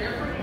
every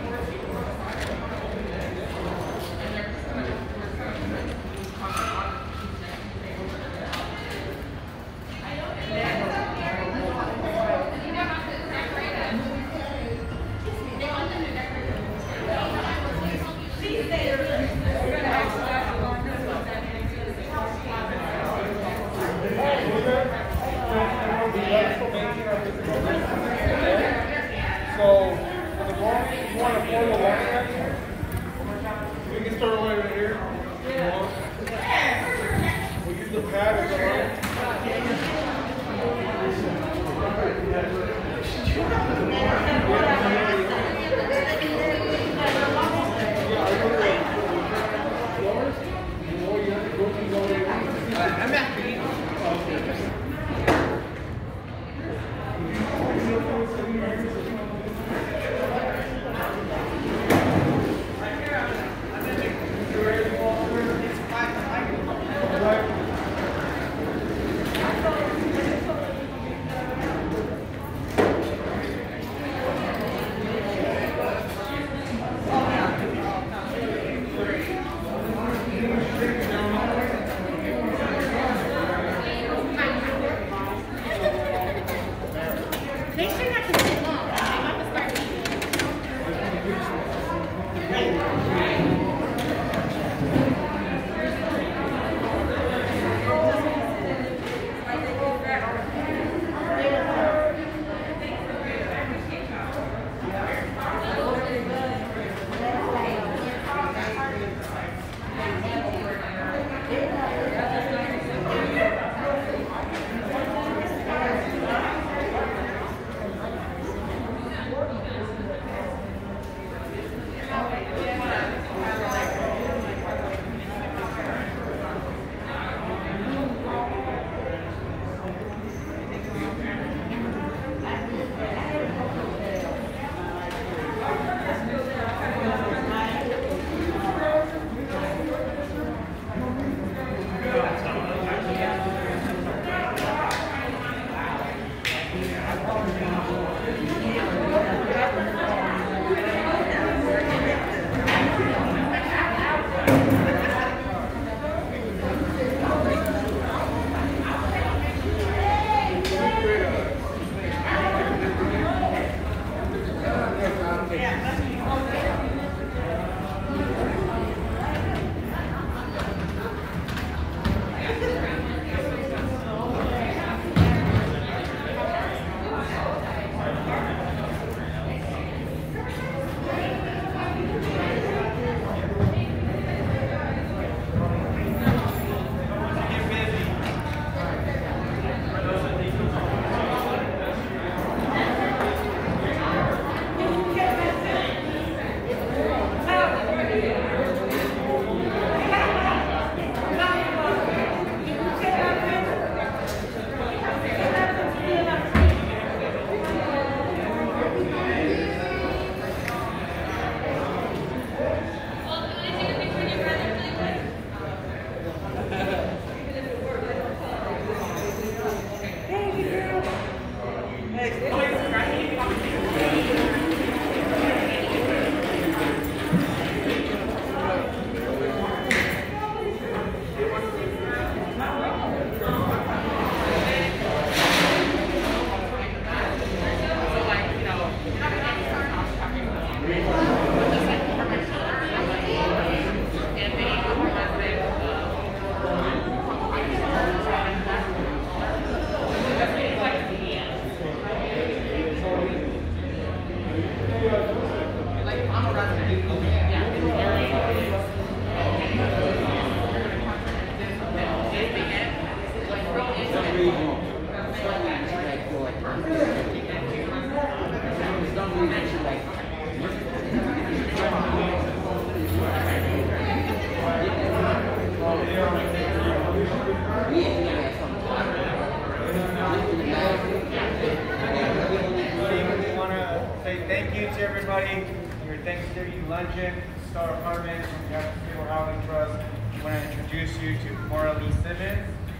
thank you to everybody. Your thanks to Thanksgiving luncheon, Star Apartment, the African Housing Trust. We want to introduce you to Kimora Lee Simmons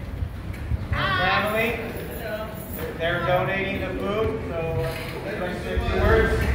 family. They're donating the food, so words.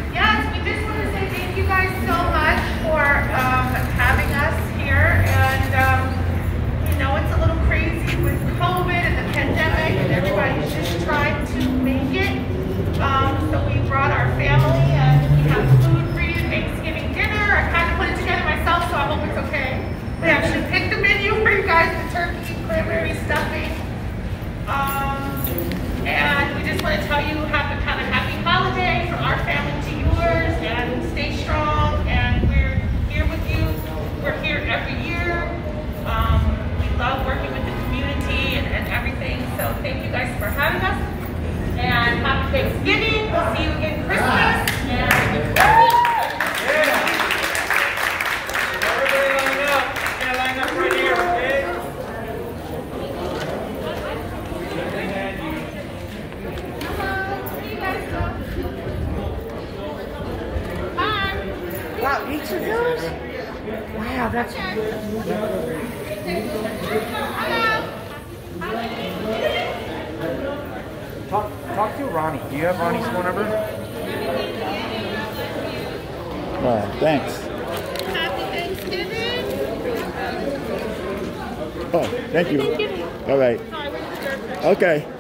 Thanksgiving. We'll see you again Christmas. And Everybody line up. Yeah, line up right here, okay? Bye. Wow, each of those? Wow, that's to Ronnie. Do you have Ronnie's phone number? Uh, thanks. Happy Thanksgiving. Oh, thank you. All right. Sorry, we're just Okay.